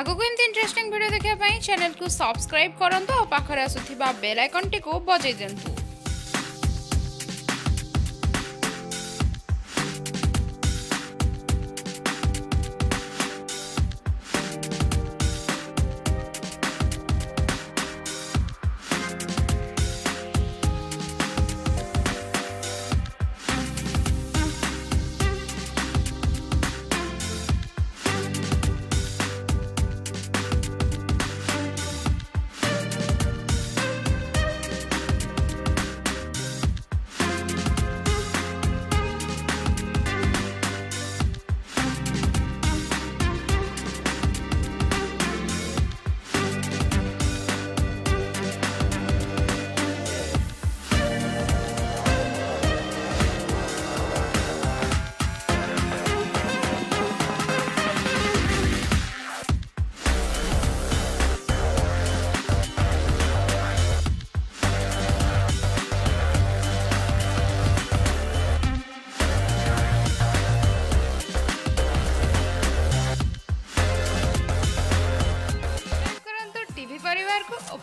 ଏମିତି interesting video ଦେଖିବା ପାଇଁ ଚ୍ୟାନେଲକୁ ସବସ୍କ୍ରାଇବ୍ କରନ୍ତୁ ଆଉ ପାଖରେ ଆସୁଥିବା ବେଲ୍ ଆଇକନ୍ଟିକୁ ବଜାଇ ଦିଅନ୍ତୁ।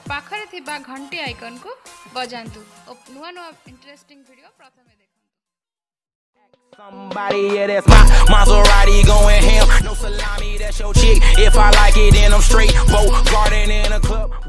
ପାଖରେ ଥିବା ଘଣ୍ଟି ଆଇକନ୍କୁ ବଜାନ୍ତୁ ଓ ନୂଆ ନୂଆ ଇଣ୍ଟରେଷ୍ଟିଂ ଭିଡ଼ିଓ ପ୍ରଥମେ ଦେଖନ୍ତୁ Somebody, yeah, that's my Maserati going ham. No salami, that's your chick. If I like it, then I'm straight. Vote garden in a club. Where the